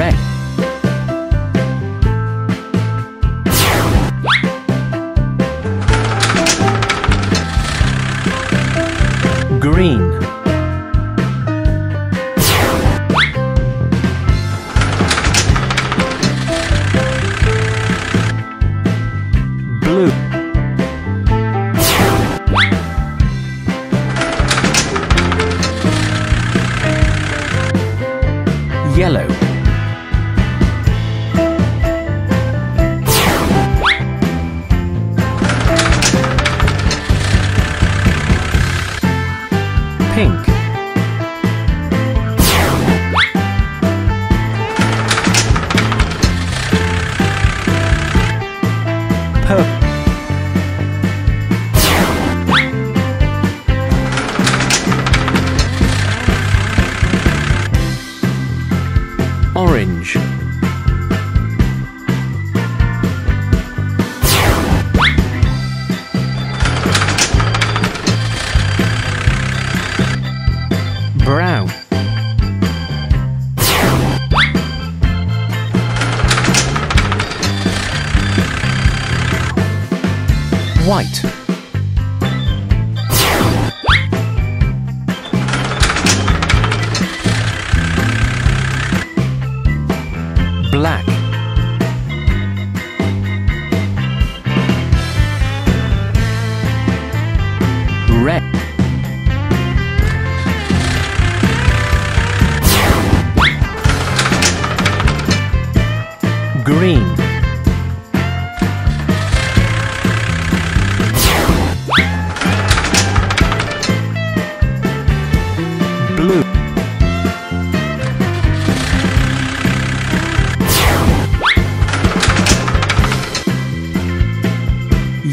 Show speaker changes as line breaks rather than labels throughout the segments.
red. Green. Blue. Yellow. Pink. Purple. Orange white. Black. Red. Green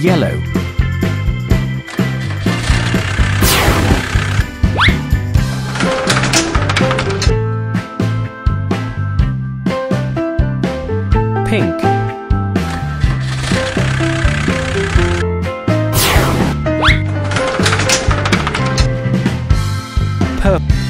yellow. Pink. Purple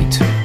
white